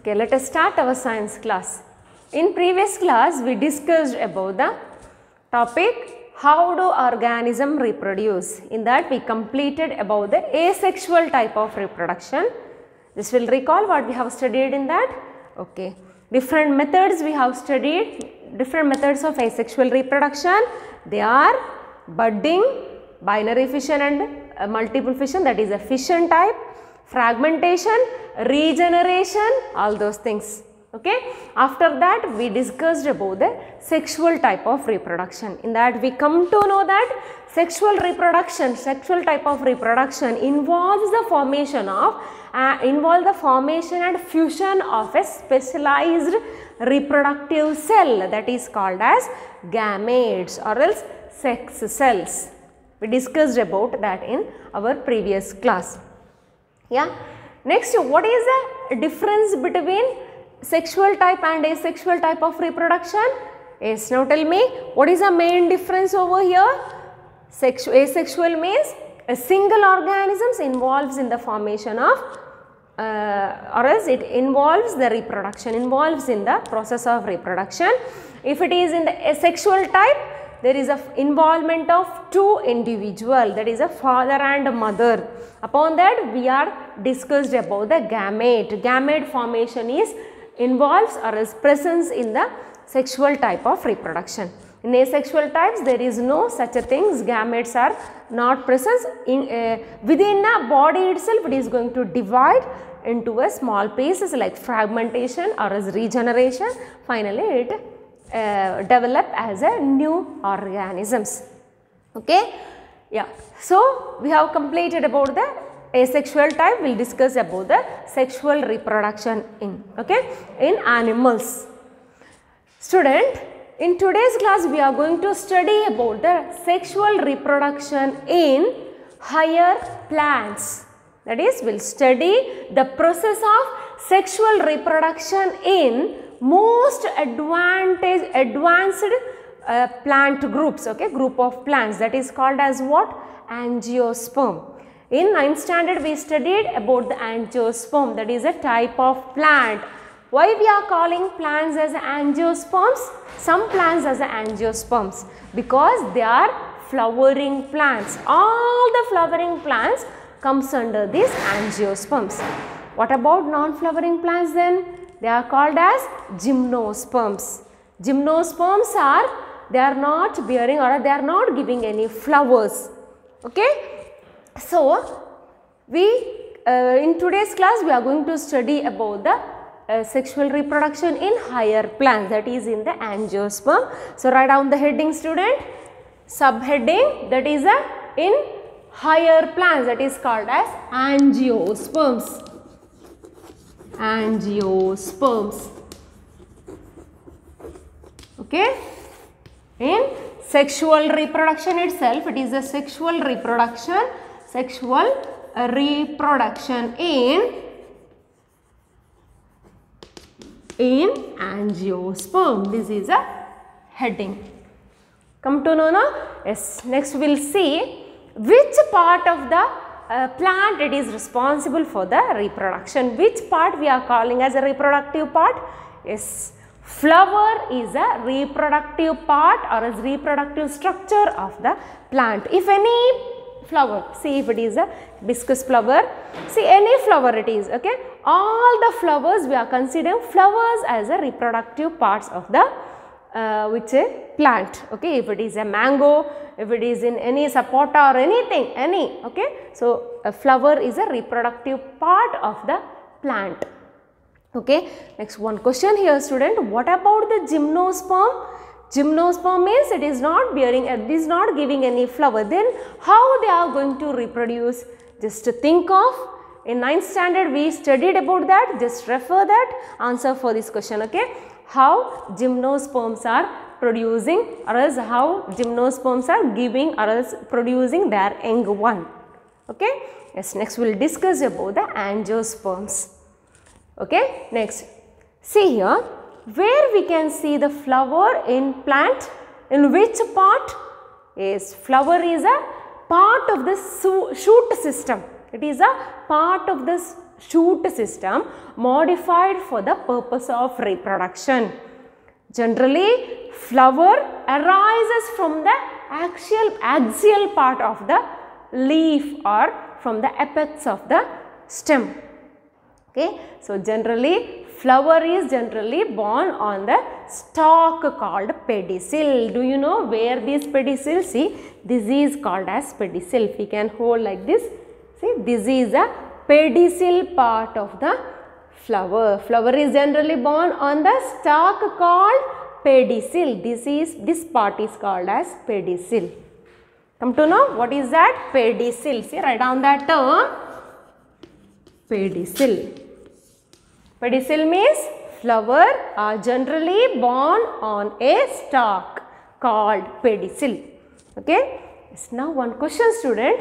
Okay, let us start our science class. In previous class, we discussed about the topic how do organism reproduce. In that, we completed about the asexual type of reproduction. This will recall what we have studied in that. Okay, different methods we have studied, different methods of asexual reproduction. They are budding, binary fission and uh, multiple fission that is a fission type fragmentation, regeneration, all those things. Okay. After that, we discussed about the sexual type of reproduction. In that, we come to know that sexual reproduction, sexual type of reproduction involves the formation of, uh, involve the formation and fusion of a specialized reproductive cell that is called as gametes or else sex cells. We discussed about that in our previous class. Yeah. Next, what is the difference between sexual type and asexual type of reproduction? Yes, now tell me what is the main difference over here? Sexu asexual means a single organisms involves in the formation of uh, or else it involves the reproduction, involves in the process of reproduction. If it is in the asexual type, there is a involvement of two individual that is a father and a mother. Upon that we are discussed about the gamete. Gamete formation is involves or is presence in the sexual type of reproduction. In asexual types there is no such a things gametes are not present in uh, within a body itself it is going to divide into a small pieces like fragmentation or as regeneration. Finally it uh, develop as a new organisms. Okay? Yeah. So we have completed about the asexual type. We'll discuss about the sexual reproduction in okay? In animals. Student in today's class we are going to study about the sexual reproduction in higher plants that is we'll study the process of sexual reproduction in most advantage advanced uh, plant groups okay? Group of plants. That is called as what? Angiosperm. In 9th standard we studied about the angiosperm. That is a type of plant. Why we are calling plants as angiosperms? Some plants as angiosperms. Because they are flowering plants. All the flowering plants comes under these angiosperms what about non flowering plants then they are called as gymnosperms. Gymnosperms are, they are not bearing or they are not giving any flowers. Okay. So, we uh, in today's class we are going to study about the uh, sexual reproduction in higher plants that is in the angiosperm. So, write down the heading student, subheading that is a in higher plants that is called as angiosperms angiosperms. Okay. In sexual reproduction itself, it is a sexual reproduction, sexual reproduction in in angiosperm. This is a heading. Come to know now? Yes. Next we will see which part of the uh, plant it is responsible for the reproduction. Which part we are calling as a reproductive part? Yes, flower is a reproductive part or a reproductive structure of the plant. If any flower, see if it is a hibiscus flower, see any flower it is, okay. All the flowers we are considering flowers as a reproductive parts of the uh, which a plant okay? If it is a mango if it is in any sapota or anything any okay? So a flower is a reproductive part of the plant okay? Next one question here student. What about the gymnosperm? Gymnosperm means it is not bearing it is not giving any flower. Then how they are going to reproduce? Just think of in 9th standard we studied about that. Just refer that answer for this question okay how gymnosperms are producing or else how gymnosperms are giving or else producing their young one. Okay. Yes, next we will discuss about the angiosperms. Okay. Next, see here where we can see the flower in plant In which part? Yes, flower is a part of the shoot system. It is a part of this shoot system modified for the purpose of reproduction. Generally, flower arises from the axial, axial part of the leaf or from the apex of the stem. Okay. So, generally flower is generally born on the stalk called pedicel. Do you know where this pedicel? See, this is called as pedicel. We can hold like this, see this is a pedicel part of the flower. Flower is generally born on the stalk called pedicel. This is, this part is called as pedicel. Come to know what is that? Pedicel. See, write down that term. Pedicel. Pedicel means flower are generally born on a stalk called pedicel. Okay. Now one question student.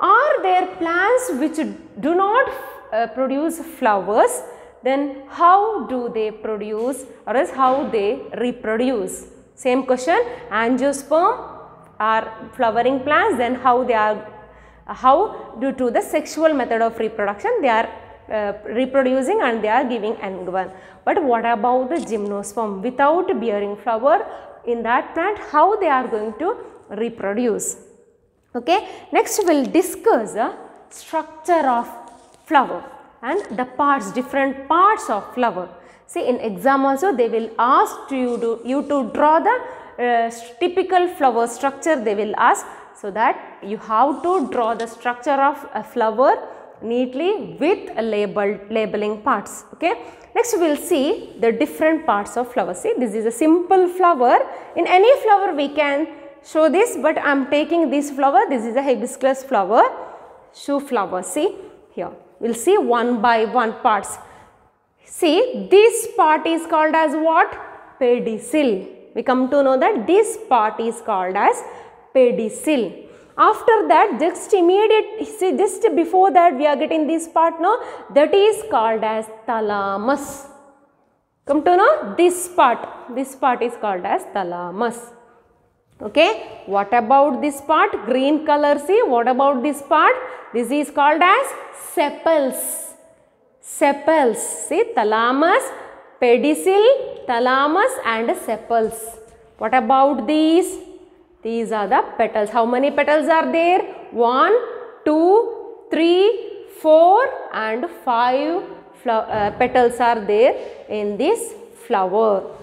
Are there plants which do not uh, produce flowers? Then how do they produce or else how they reproduce? Same question. Angiosperm are flowering plants then how they are how due to the sexual method of reproduction they are uh, reproducing and they are giving young one. But what about the gymnosperm without bearing flower in that plant how they are going to reproduce. Okay. Next we will discuss the structure of flower and the parts different parts of flower. See in exam also they will ask to you to, you to draw the uh, typical flower structure they will ask. So, that you have to draw the structure of a flower neatly with labeled labeling parts. Okay. Next we will see the different parts of flower. See this is a simple flower. In any flower we can show this but I am taking this flower. This is a hibiscus flower, shoe flower. See here. We will see one by one parts. See this part is called as what? Pedicel we come to know that this part is called as pedicel. After that just immediate see just before that we are getting this part now that is called as thalamus. Come to know this part this part is called as thalamus. Okay. What about this part green color see what about this part this is called as sepals. Sepals see thalamus pedicel, thalamus and sepals. What about these? These are the petals. How many petals are there? 1, 2, 3, 4 and 5 uh, petals are there in this flower.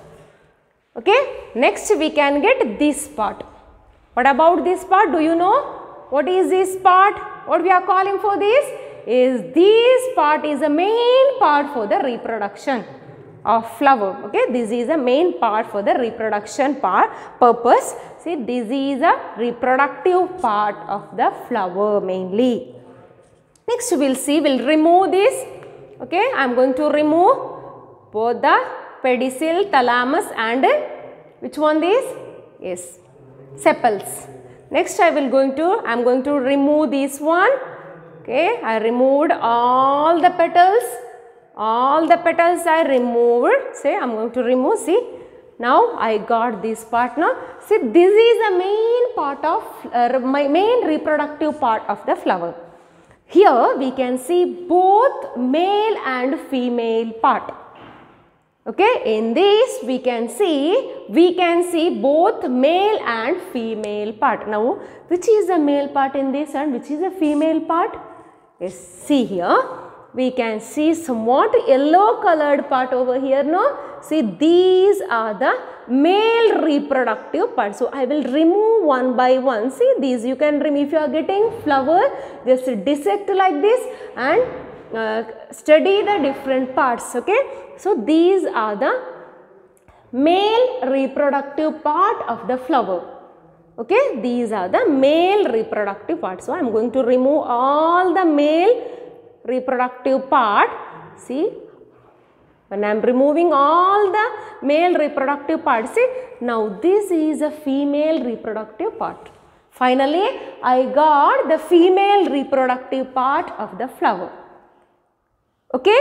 Okay. Next we can get this part. What about this part? Do you know? What is this part? What we are calling for this? Is this part is the main part for the reproduction of flower okay this is a main part for the reproduction part purpose see this is a reproductive part of the flower mainly next we'll see we'll remove this okay i'm going to remove both the pedicel thalamus and which one this yes. Sepals. Next i will going to i'm going to remove this one. Okay i removed all the petals. All the petals I removed. Say I am going to remove see. Now I got this part now see this is the main part of uh, my main reproductive part of the flower. Here we can see both male and female part okay? In this we can see we can see both male and female part. Now which is the male part in this and which is the female part? Yes see here. We can see somewhat yellow colored part over here no? See these are the male reproductive parts so i will remove one by one. See these you can remove. If you are getting flower just dissect like this and uh, study the different parts okay so these are the male reproductive part of the flower. Okay? These are the male reproductive part. so i am going to remove all the male reproductive part, see? When I am removing all the male reproductive part, see? Now this is a female reproductive part. Finally, I got the female reproductive part of the flower. Okay,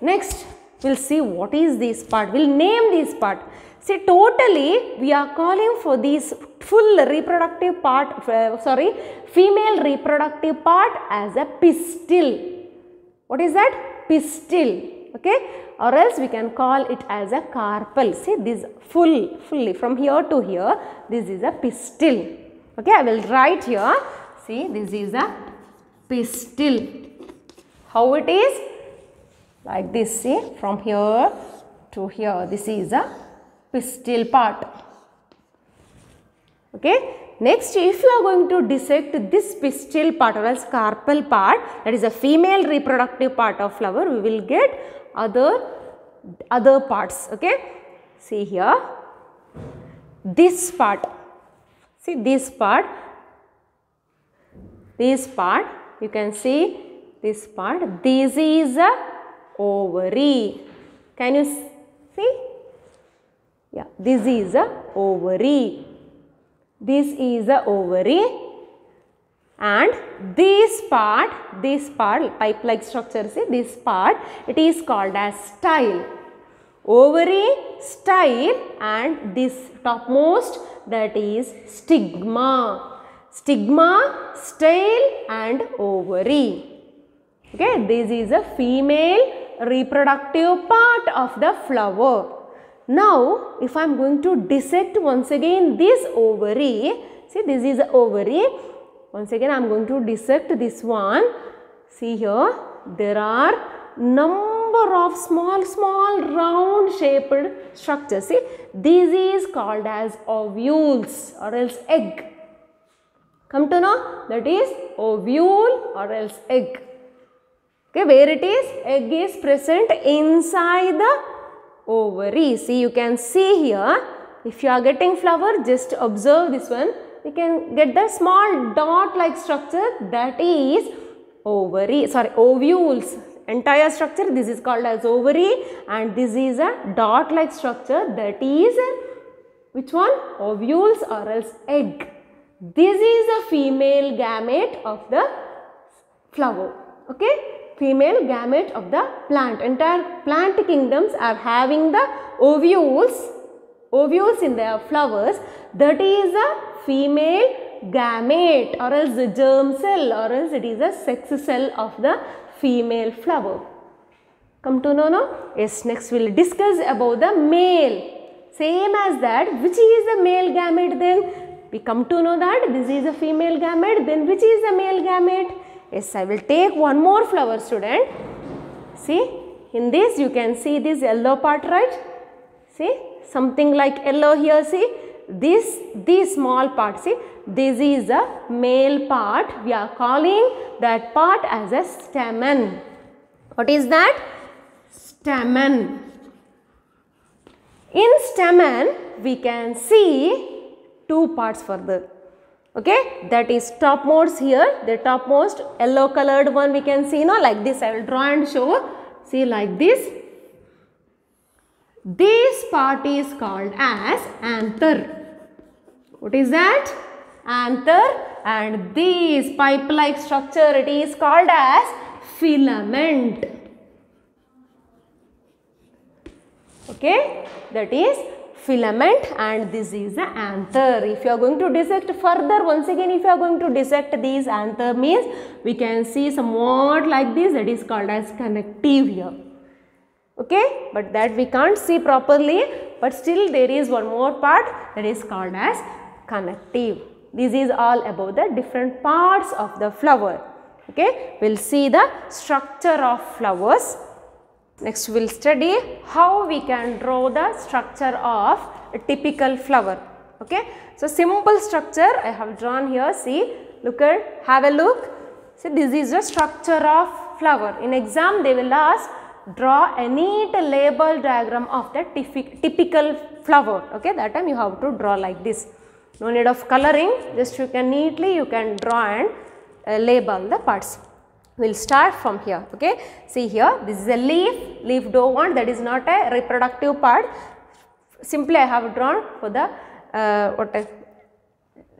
next we will see what is this part, we will name this part. See totally we are calling for this full reproductive part uh, sorry female reproductive part as a pistil. What is that? Pistil. Okay or else we can call it as a carpel. See this full fully from here to here this is a pistil. Okay I will write here. See this is a pistil. How it is? Like this see from here to here this is a pistil part. Okay. Next, if you are going to dissect this pistil part or else part, that is a female reproductive part of flower, we will get other other parts. Okay. See here, this part. See this part. This part, you can see this part. This is a Oh, ovary. Can you see? Yeah, this is a oh, ovary. This is a oh, ovary and this part, this part, pipe-like structure, see eh, this part, it is called as style. Ovary, style and this topmost that is stigma. Stigma, style and ovary. Okay, this is a female reproductive part of the flower. Now, if I am going to dissect once again this ovary, see this is ovary. Once again I am going to dissect this one. See here, there are number of small small round shaped structures. See, this is called as ovules or else egg. Come to know that is ovule or else egg. Okay, where it is? Egg is present inside the ovary. See you can see here if you are getting flower just observe this one You can get the small dot like structure that is ovary sorry ovules entire structure this is called as ovary and this is a dot like structure that is which one ovules or else egg. This is a female gamete of the flower okay female gamete of the plant. Entire plant kingdoms are having the ovules, ovules in their flowers that is a female gamete or else a germ cell or else it is a sex cell of the female flower. Come to know now? Yes, next we will discuss about the male. Same as that, which is the male gamete then? We come to know that this is a female gamete, then which is the male gamete? Yes, I will take one more flower student. See, in this you can see this yellow part, right? See, something like yellow here, see. This, this small part, see, this is a male part. We are calling that part as a stamen. What is that? Stamen. In stamen, we can see two parts further okay? That is topmost here. The topmost yellow colored one we can see now like this i will draw and show. See like this. This part is called as anther. What is that? Anther. And this pipe like structure it is called as filament. Okay? That is filament and this is the anther. If you are going to dissect further once again if you are going to dissect these anther means we can see somewhat like this that is called as connective here. Okay, but that we can't see properly but still there is one more part that is called as connective. This is all about the different parts of the flower. Okay, we will see the structure of flowers Next we will study how we can draw the structure of a typical flower. Okay. So, simple structure I have drawn here see look at have a look see this is the structure of flower. In exam they will ask draw a neat label diagram of the typical flower okay that time you have to draw like this. No need of coloring just you can neatly you can draw and uh, label the parts we will start from here okay? See here this is a leaf leaf don't that is not a reproductive part. Simply I have drawn for the uh, what a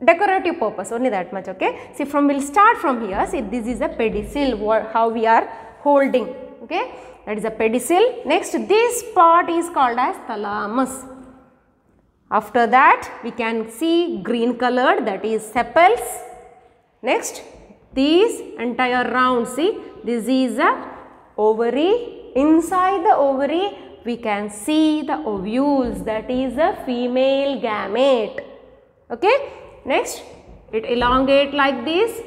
decorative purpose only that much okay? See from we will start from here. See this is a pedicel how we are holding okay? That is a pedicel. Next this part is called as thalamus. After that, we can see green colored that is sepals. Next, these entire round, see, this is a ovary. Inside the ovary, we can see the ovules that is a female gamete. Okay. Next, it elongate like this.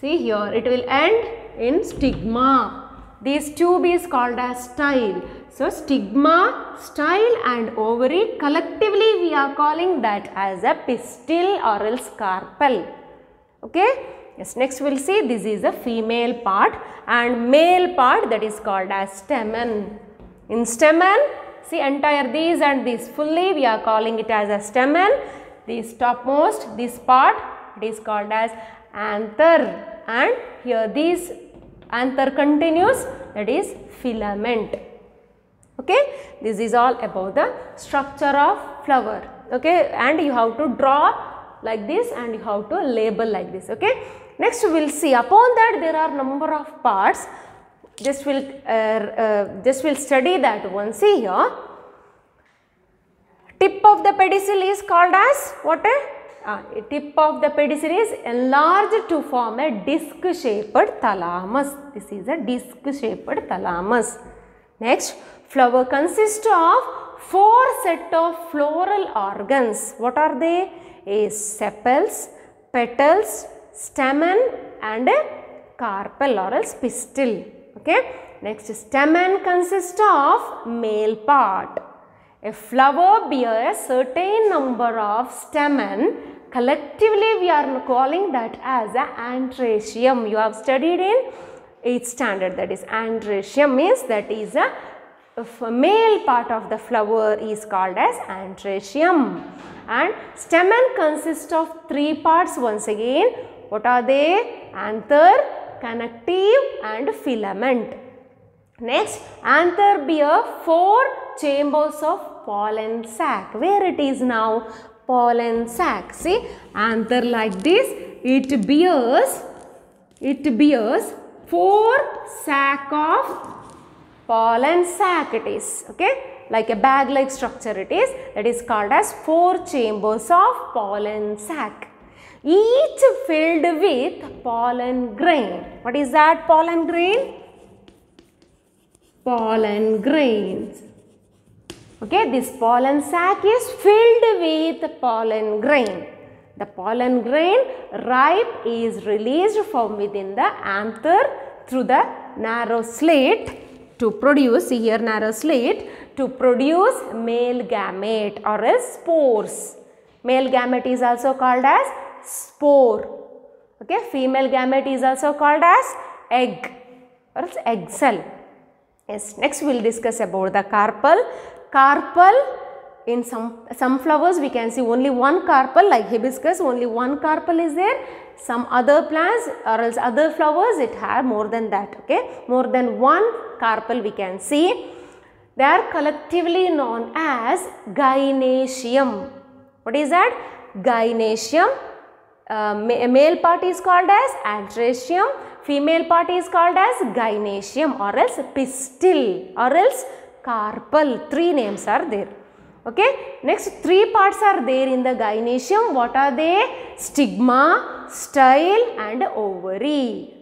See here, it will end in stigma. This tube is called as style. So, stigma, style and ovary collectively we are calling that as a pistil or else carpel. Okay. Yes, next we will see. This is a female part and male part that is called as stamen. In stamen, see entire these and this fully we are calling it as a stamen. This topmost, this part it is called as anther. And here this anther continues that is filament. Okay? This is all about the structure of flower. Okay? And you have to draw like this and you have to label like this. Okay next we will see. Upon that there are number of parts. Just will uh, uh, will study that one. See here. Tip of the pedicel is called as what? Uh, tip of the pedicel is enlarged to form a disc shaped thalamus. This is a disc shaped thalamus. Next flower consists of four set of floral organs. What are they? Is sepals petals stamen and carpel or else pistil. Okay? Next stamen consists of male part. A flower bears a certain number of stamen collectively we are calling that as a you have studied in 8th standard that is. Androecium means that is a male part of the flower is called as androecium and stamen consists of three parts once again what are they? Anther connective and filament. Next anther bear four chambers of pollen sac. Where it is now? Pollen sac. See anther like this. It bears it bears four sac of pollen sac it is okay? Like a bag like structure it is. That is called as four chambers of pollen sac each filled with pollen grain. What is that pollen grain? Pollen grains. Okay this pollen sac is filled with pollen grain. The pollen grain ripe is released from within the anther through the narrow slit to produce see here narrow slit to produce male gamete or else spores. Male gamete is also called as spore. Okay, female gamete is also called as egg or else egg cell. Yes, next we will discuss about the carpel. Carpel in some, some flowers we can see only one carpel like hibiscus only one carpel is there. Some other plants or else other flowers it have more than that okay. More than one carpel we can see. They are collectively known as gynoecium. What is that? Gynoecium. Um, ma male part is called as androecium. Female part is called as gynoecium or else pistil or else carpel. Three names are there. Okay. Next three parts are there in the gynoecium. What are they? Stigma, style and ovary.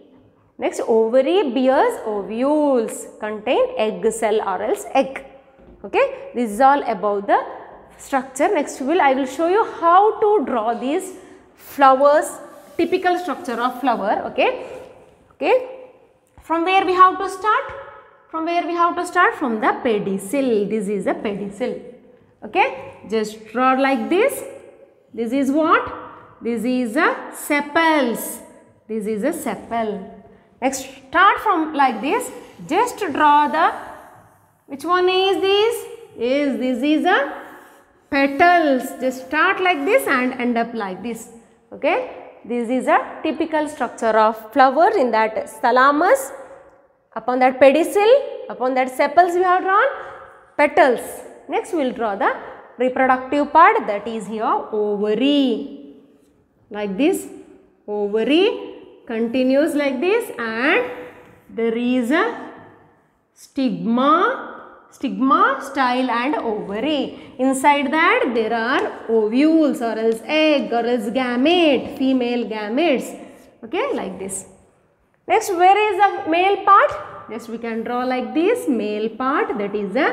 Next ovary bears ovules contain egg cell or else egg. Okay. This is all about the structure. Next will I will show you how to draw these flowers typical structure of flower. Okay. Okay. From where we have to start? From where we have to start? From the pedicel. This is a pedicel. Okay. Just draw like this. This is what? This is a sepals. This is a sepal. Next start from like this. Just draw the which one is this? Is this is a petals. Just start like this and end up like this. Okay. This is a typical structure of flower in that thalamus. Upon that pedicel, upon that sepals we have drawn petals. Next we will draw the reproductive part that is here ovary. Like this ovary continues like this and there is a stigma, stigma, style and ovary. Inside that there are ovules or else egg or else gamete, female gametes. Okay, like this. Next, where is the male part? Yes, we can draw like this, male part that is a,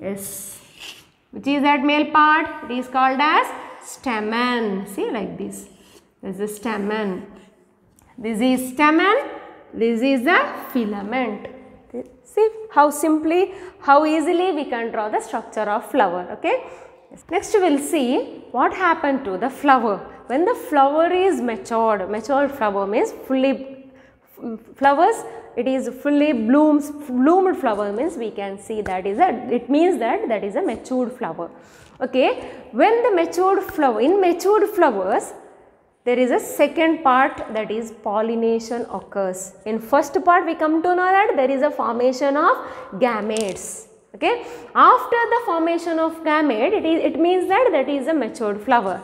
yes, which is that male part? It is called as stamen. See like this. This is stamen. This is stamen. This is the filament. See how simply, how easily we can draw the structure of flower. Okay. Next we will see what happened to the flower. When the flower is matured, matured flower means fully flowers it is fully blooms bloomed flower means we can see that is a it means that that is a matured flower okay when the matured flower in matured flowers there is a second part that is pollination occurs. In first part we come to know that there is a formation of gametes. Okay? After the formation of gamete it is it means that that is a matured flower.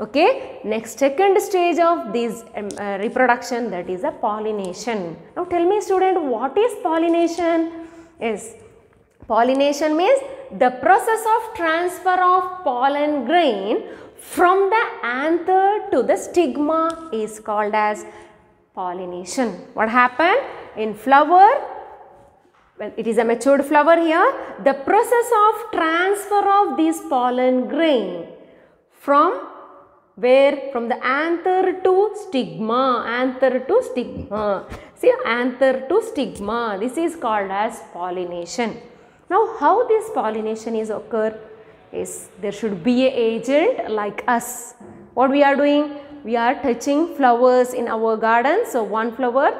Okay? Next second stage of this um, uh, reproduction that is a pollination. Now tell me student what is pollination? Yes. Pollination means the process of transfer of pollen grain from the anther to the stigma is called as pollination. What happened? In flower well, it is a matured flower here. The process of transfer of this pollen grain from where? From the anther to stigma. Anther to stigma. See anther to stigma. This is called as pollination. Now how this pollination is occur is there should be a agent like us. What we are doing we are touching flowers in our garden. So one flower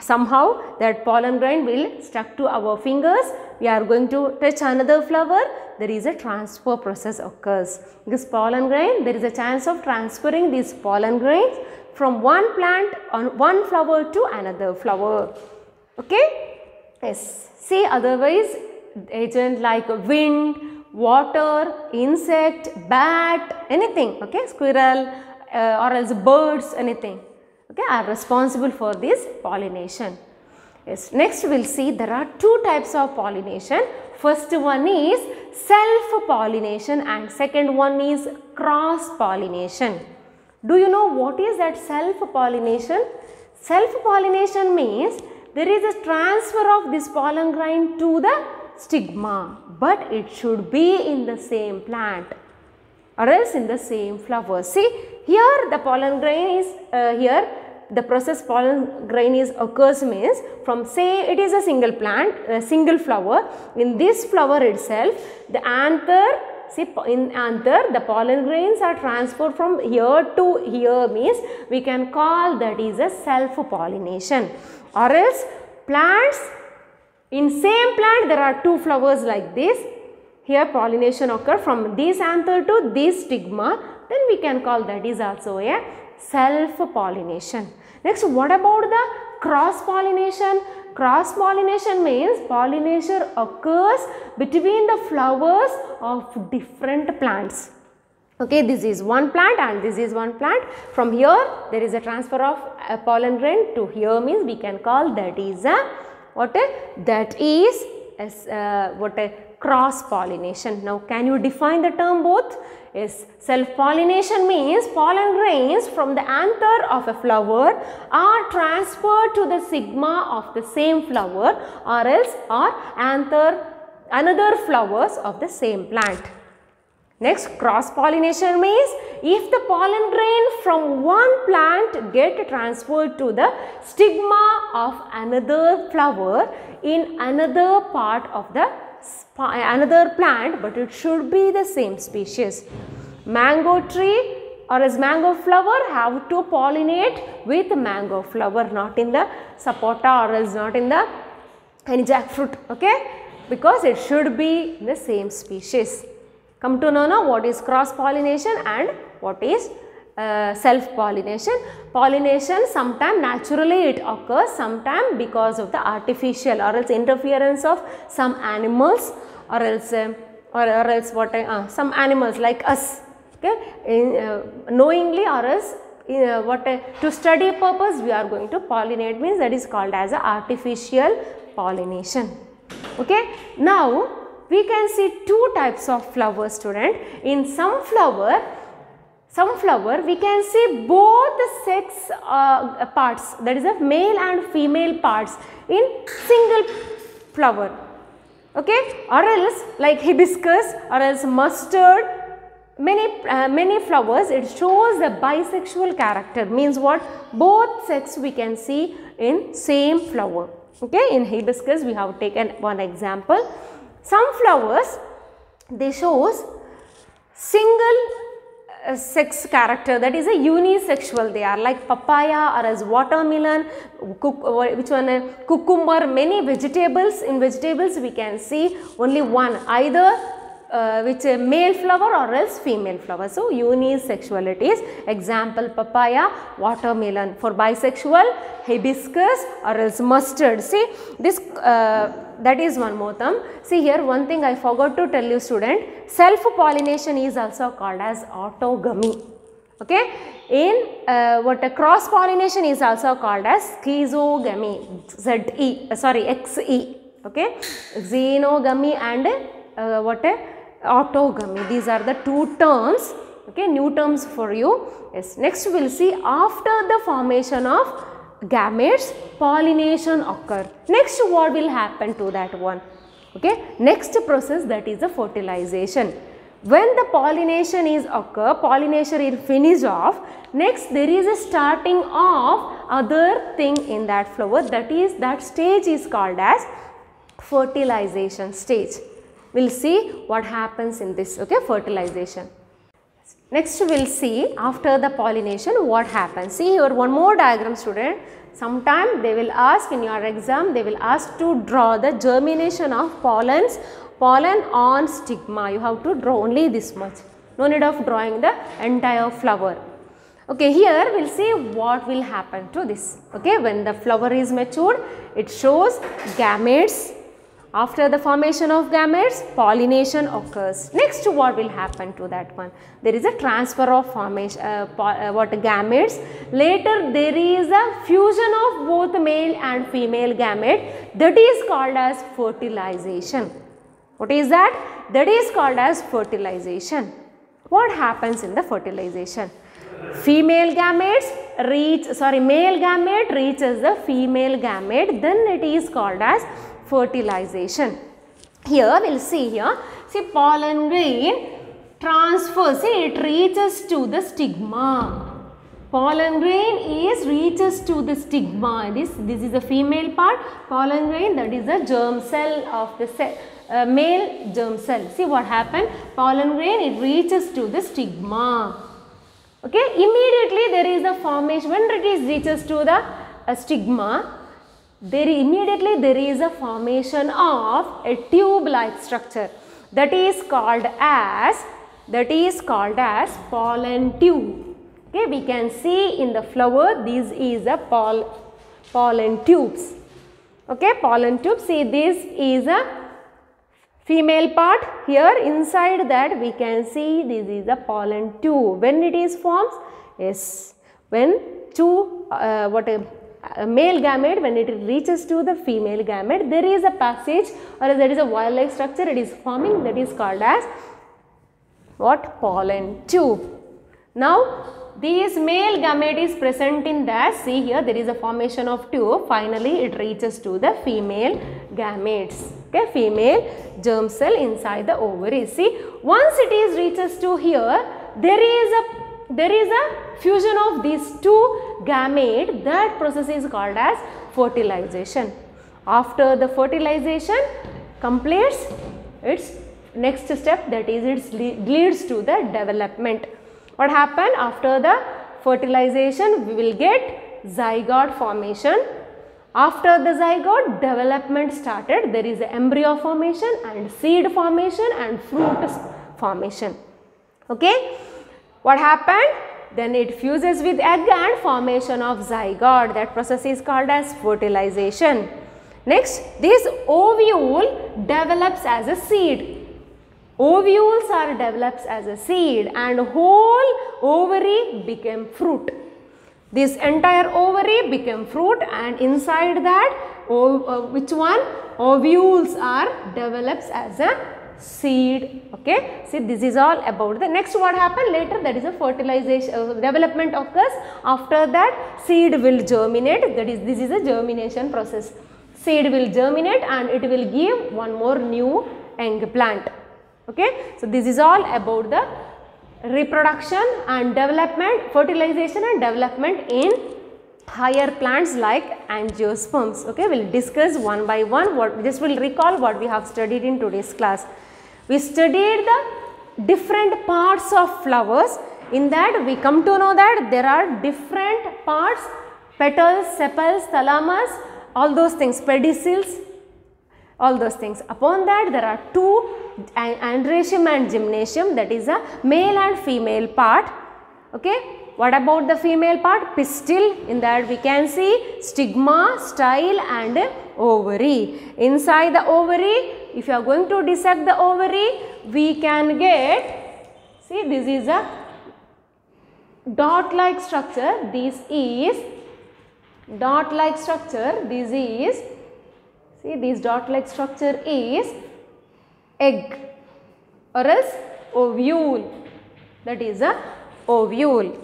somehow that pollen grain will stuck to our fingers. We are going to touch another flower. There is a transfer process occurs. This pollen grain there is a chance of transferring these pollen grains from one plant on one flower to another flower. Okay? Yes. See otherwise agent like wind water insect bat anything okay squirrel uh, or else birds anything okay, are responsible for this pollination. Yes. Next we will see there are two types of pollination. First one is self-pollination and second one is cross-pollination. Do you know what is that self-pollination? Self-pollination means there is a transfer of this pollen grain to the stigma but it should be in the same plant or else in the same flower. See here the pollen grain is uh, here the process pollen grain is occurs means from say it is a single plant a single flower in this flower itself the anther see in anther the pollen grains are transferred from here to here means we can call that is a self pollination or else plants in same plant there are two flowers like this here pollination occur from this anther to this stigma then we can call that is also a self pollination Next, what about the cross pollination? Cross pollination means pollination occurs between the flowers of different plants. Okay, this is one plant and this is one plant. From here, there is a transfer of pollen grain to here means we can call that is a what a that is as uh, what a cross pollination. Now, can you define the term both? Yes, self-pollination means pollen grains from the anther of a flower are transferred to the stigma of the same flower or else or anther another flowers of the same plant. Next cross-pollination means if the pollen grain from one plant get transferred to the stigma of another flower in another part of the another plant but it should be the same species. Mango tree or as mango flower have to pollinate with mango flower not in the sapota or else not in the any jackfruit okay because it should be the same species. Come to know now what is cross pollination and what is uh, self pollination. Pollination sometime naturally it occurs sometime because of the artificial or else interference of some animals or else uh, or, or else what uh, some animals like us okay in, uh, knowingly or else uh, what to study purpose we are going to pollinate means that is called as a artificial pollination Okay. Now, we can see two types of flower student. In some flower, some flower we can see both sex uh, parts. That is a male and female parts in single flower. Okay? Or else like hibiscus or else mustard many uh, many flowers it shows the bisexual character. Means what? Both sex we can see in same flower. Okay? In hibiscus we have taken one example some flowers they shows single uh, sex character that is a unisexual they are like papaya or as watermelon which one uh, cucumber many vegetables in vegetables we can see only one either uh, which a male flower or else female flower. So, unisexualities example papaya, watermelon for bisexual hibiscus or else mustard. See this uh, that is one more term. See here one thing I forgot to tell you student self pollination is also called as autogamy. Okay. In uh, what a cross pollination is also called as schizogamy ZE uh, sorry XE okay xenogamy and uh, what a autogamy. These are the two terms okay new terms for you. Yes next we will see after the formation of gametes pollination occur. Next what will happen to that one? Okay next process that is the fertilization. When the pollination is occur pollination is finished off next there is a starting of other thing in that flower. That is that stage is called as fertilization stage we will see what happens in this okay fertilization. Next we will see after the pollination what happens. See here one more diagram student. Sometime they will ask in your exam they will ask to draw the germination of pollens pollen on stigma. You have to draw only this much. No need of drawing the entire flower. Okay, here we will see what will happen to this. Okay, when the flower is matured, it shows gametes after the formation of gametes, pollination occurs. Next, what will happen to that one? There is a transfer of formation, uh, uh, what gametes. Later, there is a fusion of both male and female gamete. That is called as fertilization. What is that? That is called as fertilization. What happens in the fertilization? Female gametes reach, sorry, male gamete reaches the female gamete. Then it is called as fertilization. Here we will see here, see pollen grain transfers, see it reaches to the stigma. Pollen grain is reaches to the stigma. This, this is the female part, pollen grain that is the germ cell of the cell. Uh, male germ cell. See what happened? Pollen grain it reaches to the stigma. Okay, immediately there is a formation when it is reaches to the uh, stigma there immediately there is a formation of a tube like structure that is called as that is called as pollen tube. Okay we can see in the flower this is a poll, pollen tubes. Okay pollen tube see this is a female part. Here inside that we can see this is a pollen tube. When it is forms yes. When two uh, what a male gamete when it reaches to the female gamete there is a passage or there is a wire like structure it is forming that is called as what? Pollen tube. Now this male gamete is present in that see here there is a formation of tube finally it reaches to the female gametes. Okay female germ cell inside the ovary. See once it is reaches to here there is a there is a fusion of these two gamete that process is called as fertilization. After the fertilization completes its next step that is it leads to the development. What happened after the fertilization we will get zygote formation. After the zygote development started there is embryo formation and seed formation and fruit formation. Okay. What happened? Then it fuses with egg and formation of zygote. That process is called as fertilization. Next, this ovule develops as a seed. Ovules are develops as a seed and whole ovary became fruit. This entire ovary became fruit and inside that uh, which one ovules are develops as a seed okay? See this is all about the next what happened later? That is a fertilization uh, development occurs. After that seed will germinate. That is this is a germination process. Seed will germinate and it will give one more new young plant okay? So this is all about the reproduction and development fertilization and development in higher plants like angiosperms okay? We'll discuss one by one what just will recall what we have studied in today's class we studied the different parts of flowers in that we come to know that there are different parts petals sepals thalamus all those things pedicels all those things. Upon that there are two an- androecium and gynoecium that is a male and female part. Okay. What about the female part? Pistil in that we can see stigma, style and ovary. Inside the ovary if you are going to dissect the ovary we can get see this is a dot like structure. This is dot like structure. This is see this dot like structure is egg or else ovule. That is a ovule.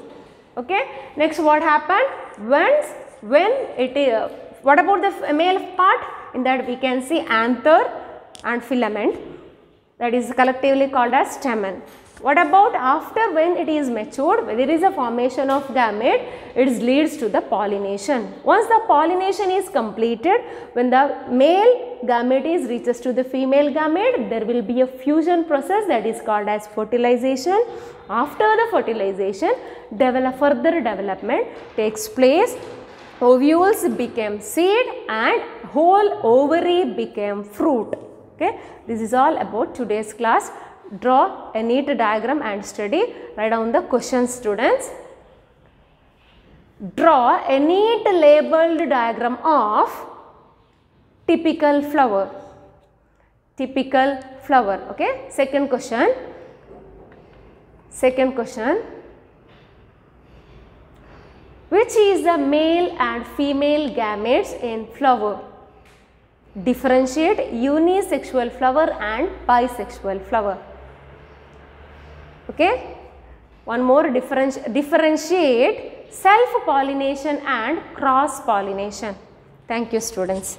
Okay? Next what happened? Once when it is what about the male part? In that we can see anther and filament that is collectively called as stamen. What about after when it is matured, there is a formation of gamete, it leads to the pollination. Once the pollination is completed, when the male gamete is reaches to the female gamete, there will be a fusion process that is called as fertilization. After the fertilization, develop, further development takes place ovules became seed and whole ovary became fruit okay? This is all about today's class. Draw a neat diagram and study. Write down the questions students. Draw a neat labeled diagram of typical flower. Typical flower. Okay? Second question. Second question. Which is the male and female gametes in flower? Differentiate unisexual flower and bisexual flower. Okay. One more differenti differentiate self pollination and cross pollination. Thank you students.